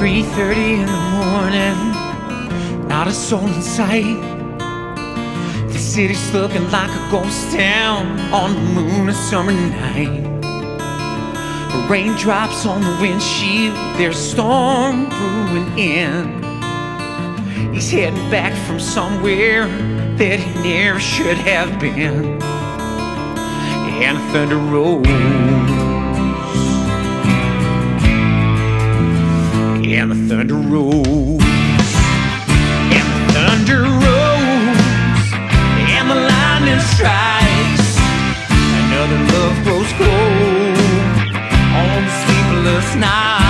3.30 in the morning. Not a soul in sight. The city's looking like a ghost town On the moon a summer night. Raindrops on the windshield There's a storm brewing in. He's heading back from somewhere That he never should have been. And thunder rolls thunder rolls, and the thunder rolls, and the lightning strikes. Another love grows cold on the sleepless night.